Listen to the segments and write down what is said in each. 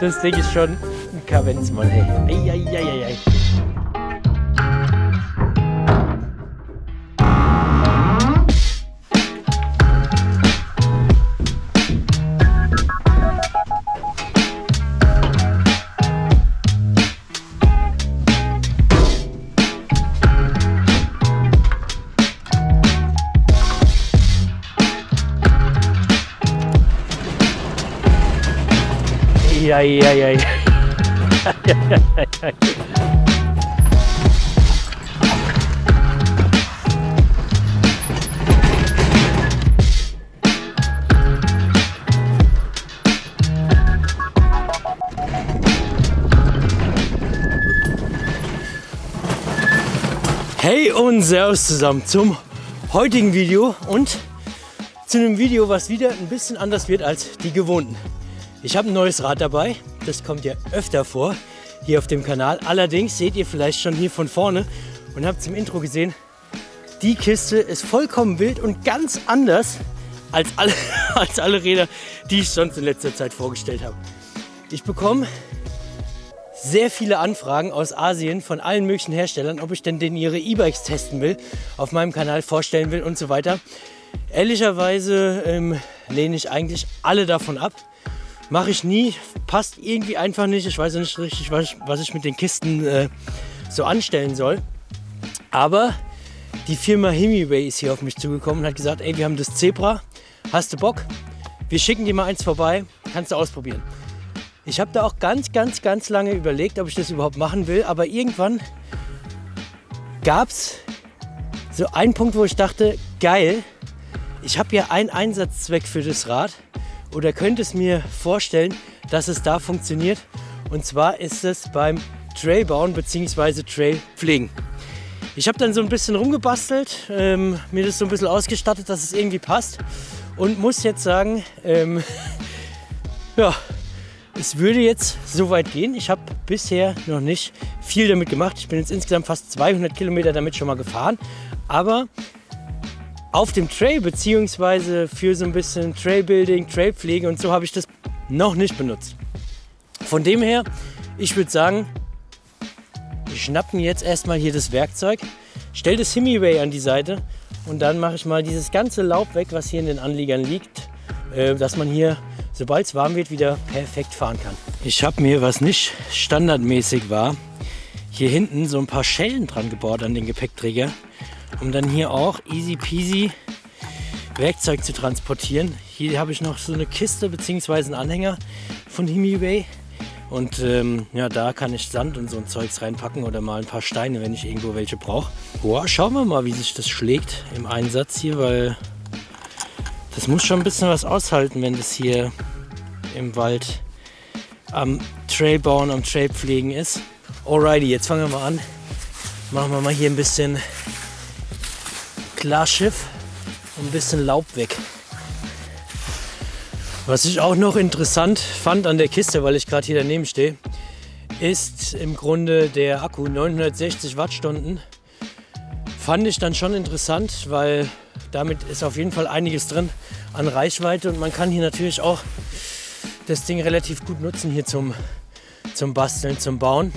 Das Ding ist schon ein Kavenzmann, hey. Eieieiei. Eieieiei. Hey und Servus zusammen zum heutigen Video und zu einem Video, was wieder ein bisschen anders wird als die gewohnten. Ich habe ein neues Rad dabei, das kommt ja öfter vor hier auf dem Kanal. Allerdings seht ihr vielleicht schon hier von vorne und habt es im Intro gesehen, die Kiste ist vollkommen wild und ganz anders als alle, als alle Räder, die ich sonst in letzter Zeit vorgestellt habe. Ich bekomme sehr viele Anfragen aus Asien von allen möglichen Herstellern, ob ich denn denen ihre E-Bikes testen will, auf meinem Kanal vorstellen will und so weiter. Ehrlicherweise ähm, lehne ich eigentlich alle davon ab. Mache ich nie, passt irgendwie einfach nicht. Ich weiß nicht richtig, was ich, was ich mit den Kisten äh, so anstellen soll. Aber die Firma Hemiway ist hier auf mich zugekommen und hat gesagt, ey, wir haben das Zebra, hast du Bock? Wir schicken dir mal eins vorbei, kannst du ausprobieren. Ich habe da auch ganz, ganz, ganz lange überlegt, ob ich das überhaupt machen will, aber irgendwann gab es so einen Punkt, wo ich dachte, geil, ich habe ja einen Einsatzzweck für das Rad oder könnte es mir vorstellen, dass es da funktioniert. Und zwar ist es beim Trail bauen bzw. Trail pflegen. Ich habe dann so ein bisschen rumgebastelt, ähm, mir das so ein bisschen ausgestattet, dass es irgendwie passt und muss jetzt sagen, ähm, ja, es würde jetzt so weit gehen. Ich habe bisher noch nicht viel damit gemacht. Ich bin jetzt insgesamt fast 200 Kilometer damit schon mal gefahren. Aber auf dem Trail beziehungsweise für so ein bisschen Trailbuilding, Trailpflege und so habe ich das noch nicht benutzt. Von dem her, ich würde sagen, ich schnappe mir jetzt erstmal hier das Werkzeug, stelle das Hemiway an die Seite und dann mache ich mal dieses ganze Laub weg, was hier in den Anliegern liegt, äh, dass man hier sobald es warm wird, wieder perfekt fahren kann. Ich habe mir, was nicht standardmäßig war, hier hinten so ein paar Schellen dran gebaut an den Gepäckträger, um dann hier auch easy peasy Werkzeug zu transportieren. Hier habe ich noch so eine Kiste bzw. einen Anhänger von Himiway. Und ähm, ja, da kann ich Sand und so ein Zeugs reinpacken oder mal ein paar Steine, wenn ich irgendwo welche brauche. Boah, schauen wir mal, wie sich das schlägt im Einsatz hier, weil das muss schon ein bisschen was aushalten, wenn das hier im Wald am Trail bauen, am Trail pflegen ist. Alrighty, jetzt fangen wir mal an. Machen wir mal hier ein bisschen Klarschiff und ein bisschen Laub weg. Was ich auch noch interessant fand an der Kiste, weil ich gerade hier daneben stehe, ist im Grunde der Akku 960 Wattstunden. Fand ich dann schon interessant, weil damit ist auf jeden Fall einiges drin an Reichweite und man kann hier natürlich auch das Ding relativ gut nutzen hier zum, zum Basteln, zum Bauen.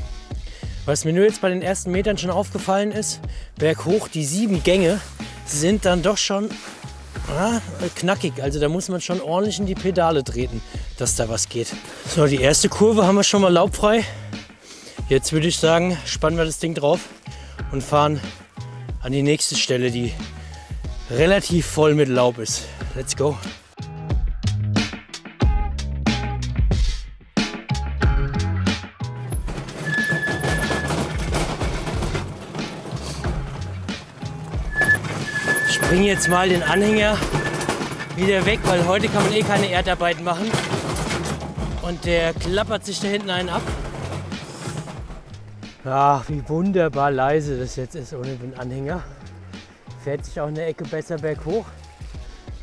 Was mir nur jetzt bei den ersten Metern schon aufgefallen ist, berghoch die sieben Gänge sind dann doch schon ah, knackig. Also da muss man schon ordentlich in die Pedale treten, dass da was geht. So, die erste Kurve haben wir schon mal laubfrei. Jetzt würde ich sagen, spannen wir das Ding drauf und fahren an die nächste Stelle, die relativ voll mit Laub ist. Let's go. Bringe jetzt mal den Anhänger wieder weg, weil heute kann man eh keine Erdarbeit machen. Und der klappert sich da hinten einen ab. Ach, wie wunderbar leise das jetzt ist ohne den Anhänger fährt sich auch eine Ecke besser berghoch.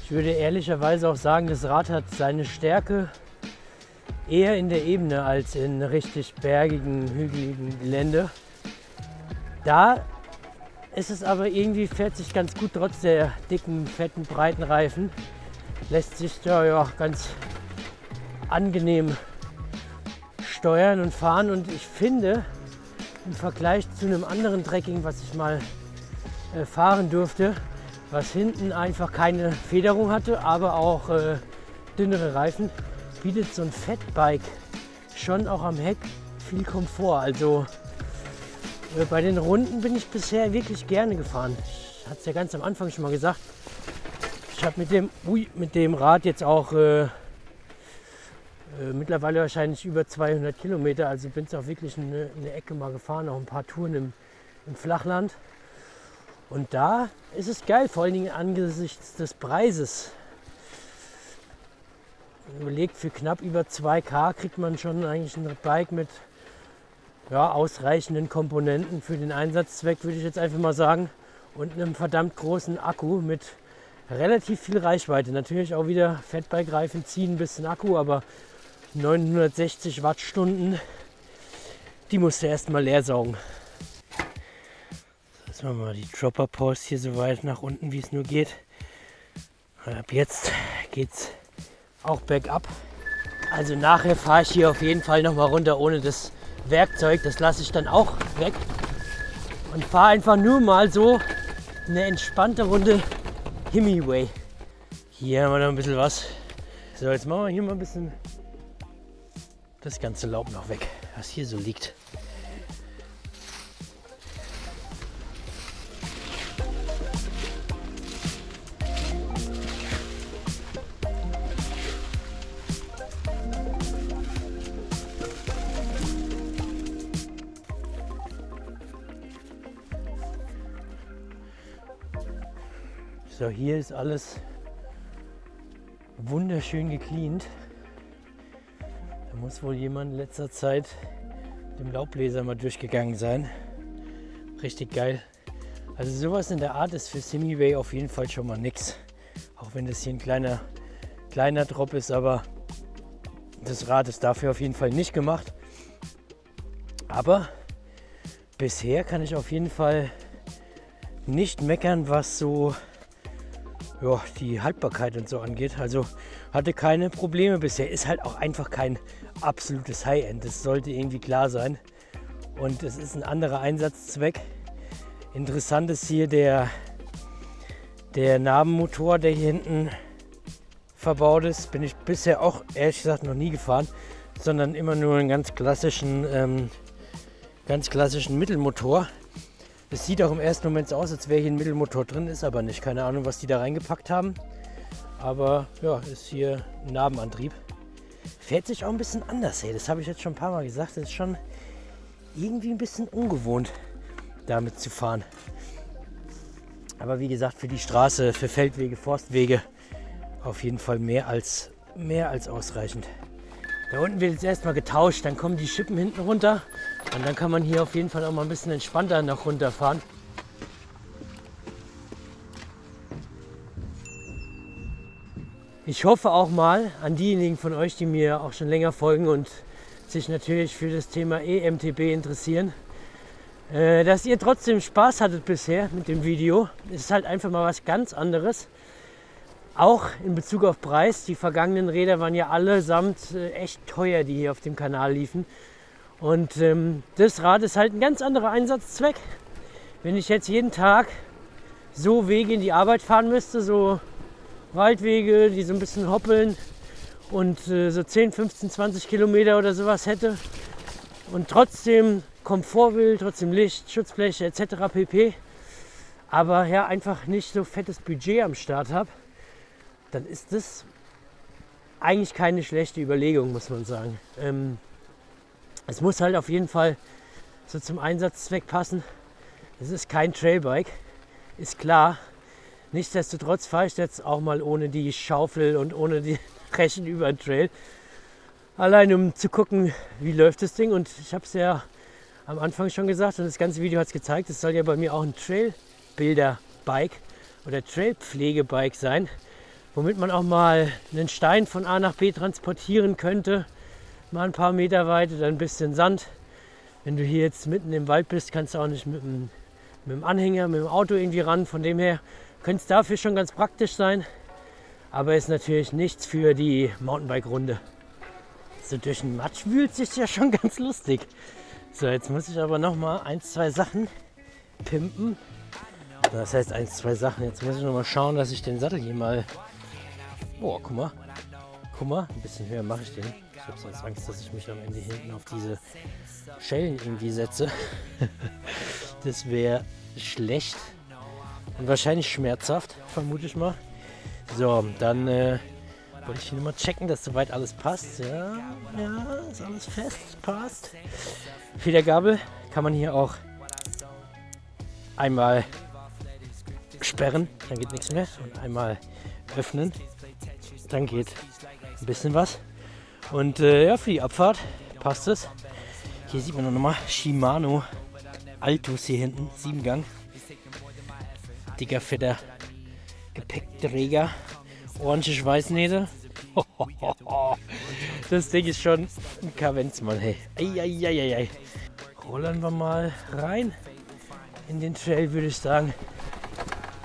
Ich würde ehrlicherweise auch sagen, das Rad hat seine Stärke eher in der Ebene als in richtig bergigen, hügeligen Gelände. Da ist es aber irgendwie, fährt sich ganz gut trotz der dicken, fetten, breiten Reifen. Lässt sich ja, ja ganz angenehm steuern und fahren. Und ich finde, im Vergleich zu einem anderen Trekking, was ich mal äh, fahren durfte, was hinten einfach keine Federung hatte, aber auch äh, dünnere Reifen, bietet so ein Fatbike schon auch am Heck viel Komfort. Also bei den Runden bin ich bisher wirklich gerne gefahren. Ich hatte es ja ganz am Anfang schon mal gesagt. Ich habe mit dem, mit dem Rad jetzt auch äh, äh, mittlerweile wahrscheinlich über 200 Kilometer. Also bin es auch wirklich eine, eine, Ecke mal gefahren, auch ein paar Touren im, im Flachland. Und da ist es geil, vor allen Dingen angesichts des Preises. Überlegt, für knapp über 2K kriegt man schon eigentlich ein Bike mit ja, ausreichenden Komponenten für den Einsatzzweck, würde ich jetzt einfach mal sagen. Und einem verdammt großen Akku mit relativ viel Reichweite. Natürlich auch wieder Fatbike-Reifen ziehen ein bisschen Akku, aber 960 Wattstunden, die musst du erstmal leer saugen. Jetzt machen wir mal die Dropper Pause hier so weit nach unten, wie es nur geht. Ab jetzt geht's auch bergab. Also nachher fahre ich hier auf jeden Fall noch mal runter ohne das Werkzeug. Das lasse ich dann auch weg und fahre einfach nur mal so eine entspannte Runde Hemiway. Hier haben wir noch ein bisschen was. So, jetzt machen wir hier mal ein bisschen das ganze Laub noch weg, was hier so liegt. So, hier ist alles wunderschön gecleant. Da muss wohl jemand in letzter Zeit dem Laubbläser mal durchgegangen sein. Richtig geil. Also sowas in der Art ist für Simiway auf jeden Fall schon mal nix. Auch wenn das hier ein kleiner, kleiner Drop ist, aber das Rad ist dafür auf jeden Fall nicht gemacht. Aber bisher kann ich auf jeden Fall nicht meckern, was so ja, die Haltbarkeit und so angeht. Also hatte keine Probleme bisher. Ist halt auch einfach kein absolutes High-End. Das sollte irgendwie klar sein. Und es ist ein anderer Einsatzzweck. Interessant ist hier der, der Nabenmotor, der hier hinten verbaut ist. Bin ich bisher auch ehrlich gesagt noch nie gefahren, sondern immer nur einen ganz klassischen, ähm, ganz klassischen Mittelmotor. Es sieht auch im ersten Moment so aus, als wäre hier ein Mittelmotor drin, ist aber nicht. Keine Ahnung, was die da reingepackt haben. Aber ja, ist hier ein Nabenantrieb. Fährt sich auch ein bisschen anders, hey. Das habe ich jetzt schon ein paar Mal gesagt. Das ist schon irgendwie ein bisschen ungewohnt, damit zu fahren. Aber wie gesagt, für die Straße, für Feldwege, Forstwege auf jeden Fall mehr als, mehr als ausreichend. Da unten wird jetzt erstmal getauscht, dann kommen die Schippen hinten runter und dann kann man hier auf jeden Fall auch mal ein bisschen entspannter nach runterfahren. Ich hoffe auch mal an diejenigen von euch, die mir auch schon länger folgen und sich natürlich für das Thema EMTB interessieren, äh, dass ihr trotzdem Spaß hattet bisher mit dem Video. Es ist halt einfach mal was ganz anderes. Auch in Bezug auf Preis. Die vergangenen Räder waren ja allesamt äh, echt teuer, die hier auf dem Kanal liefen. Und ähm, das Rad ist halt ein ganz anderer Einsatzzweck. Wenn ich jetzt jeden Tag so Wege in die Arbeit fahren müsste, so Waldwege, die so ein bisschen hoppeln und äh, so 10, 15, 20 Kilometer oder sowas hätte und trotzdem Komfort will, trotzdem Licht, Schutzfläche etc. pp. Aber ja, einfach nicht so fettes Budget am Start habe, dann ist das eigentlich keine schlechte Überlegung, muss man sagen. Ähm, es muss halt auf jeden Fall so zum Einsatzzweck passen. Es ist kein Trailbike, ist klar. Nichtsdestotrotz fahre ich jetzt auch mal ohne die Schaufel und ohne die Rechen über den Trail. Allein um zu gucken, wie läuft das Ding. Und ich habe es ja am Anfang schon gesagt und das ganze Video hat es gezeigt. Es soll ja bei mir auch ein Trailbilder-Bike oder Trailpflegebike sein, womit man auch mal einen Stein von A nach B transportieren könnte mal ein paar Meter weit oder ein bisschen Sand. Wenn du hier jetzt mitten im Wald bist, kannst du auch nicht mit dem, mit dem Anhänger, mit dem Auto irgendwie ran. Von dem her könnte es dafür schon ganz praktisch sein. Aber ist natürlich nichts für die Mountainbike-Runde. So durch den Matsch wühlt sich ja schon ganz lustig. So, jetzt muss ich aber noch mal ein, zwei Sachen pimpen. Das heißt ein, zwei Sachen. Jetzt muss ich noch mal schauen, dass ich den Sattel hier mal... Boah, guck mal. Guck mal, ein bisschen höher mache ich den. Ich habe sonst Angst, dass ich mich am Ende hinten auf diese Schellen irgendwie setze. das wäre schlecht und wahrscheinlich schmerzhaft, vermute ich mal. So, dann äh, wollte ich hier mal checken, dass soweit alles passt. Ja, ja, ist alles fest, passt. Federgabel kann man hier auch einmal sperren, dann geht nichts mehr. Und einmal öffnen, dann geht ein bisschen was. Und äh, ja, für die Abfahrt passt es. Hier sieht man noch mal Shimano Altus hier hinten, 7 Gang. Dicker, fetter Gepäckträger. Orange Schweißnähte. Das Ding ist schon ein Kavenzmann, hey. Eieieiei. Rollen wir mal rein in den Trail, würde ich sagen.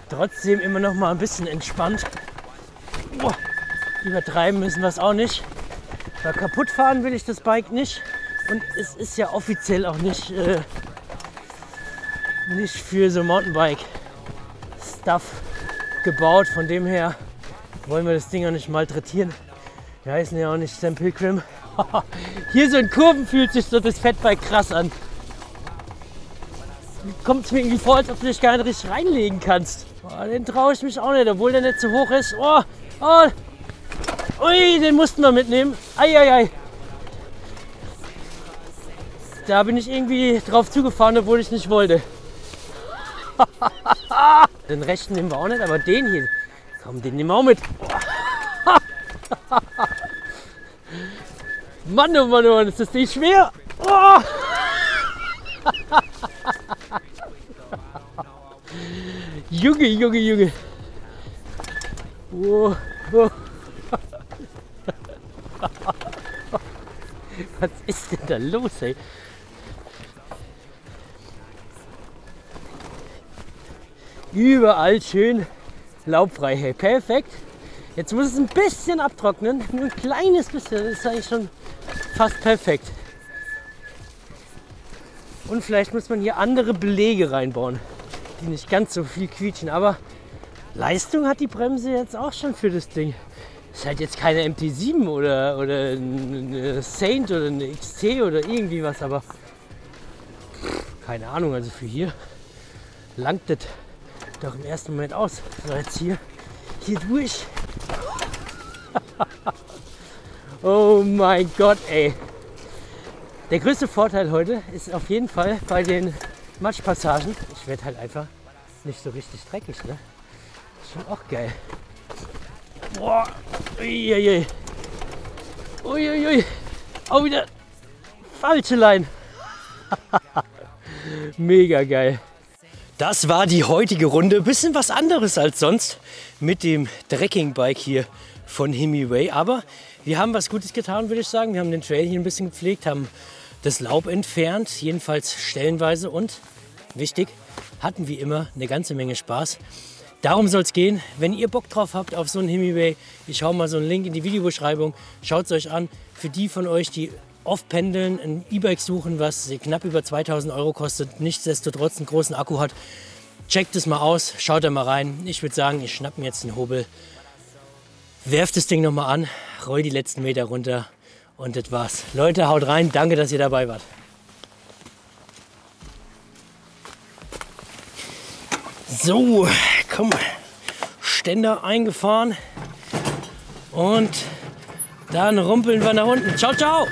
Trotzdem immer noch mal ein bisschen entspannt. Boah, übertreiben müssen wir es auch nicht. Weil kaputt fahren will ich das Bike nicht. Und es ist ja offiziell auch nicht, äh, nicht für so Mountainbike-Stuff gebaut. Von dem her wollen wir das Ding auch nicht malträtieren. Wir heißen ja auch nicht Sam Pilgrim. Hier so in Kurven fühlt sich so das Fatbike krass an. Kommt es mir irgendwie vor, als ob du dich gar nicht richtig reinlegen kannst. Oh, den traue ich mich auch nicht, obwohl der nicht zu hoch ist. Oh, oh, Ui, den mussten wir mitnehmen. Eieiei. Da bin ich irgendwie drauf zugefahren, obwohl ich nicht wollte. den rechten nehmen wir auch nicht, aber den hier, komm, den nehmen wir auch mit. Mann, oh Mann, oh Mann, ist das nicht schwer? Oh. Junge, Junge, Junge. Oh, oh. Was ist denn da los, ey? Überall schön laubfrei, hey. Perfekt. Jetzt muss es ein bisschen abtrocknen. Nur ein kleines bisschen. Das ist eigentlich schon fast perfekt. Und vielleicht muss man hier andere Belege reinbauen, die nicht ganz so viel quietschen. Aber Leistung hat die Bremse jetzt auch schon für das Ding. Ist halt jetzt keine MT7 oder, oder eine Saint oder eine XT oder irgendwie was, aber keine Ahnung, also für hier langt das doch im ersten Moment aus. So, jetzt hier, hier durch. oh mein Gott, ey. Der größte Vorteil heute ist auf jeden Fall bei den Matschpassagen. Ich werde halt einfach nicht so richtig dreckig, ne? Ist schon auch geil. Boah. Uiuiui. Uiuiui. Auch wieder falsche Line. Mega geil. Das war die heutige Runde. Bisschen was anderes als sonst mit dem Trekkingbike hier von Hemiway. Aber wir haben was Gutes getan, würde ich sagen. Wir haben den Trail hier ein bisschen gepflegt, haben das Laub entfernt, jedenfalls stellenweise. Und wichtig, hatten wie immer eine ganze Menge Spaß. Darum soll es gehen. Wenn ihr Bock drauf habt auf so einen Hemiway, ich hau mal so einen Link in die Videobeschreibung. Schaut es euch an. Für die von euch, die oft pendeln, ein E-Bike suchen, was knapp über 2000 Euro kostet, nichtsdestotrotz einen großen Akku hat, checkt es mal aus, schaut da mal rein. Ich würde sagen, ich schnapp mir jetzt einen Hobel, werft das Ding nochmal an, roll die letzten Meter runter und das war's. Leute, haut rein. Danke, dass ihr dabei wart. So, komm, Ständer eingefahren und dann rumpeln wir nach unten. Ciao, ciao!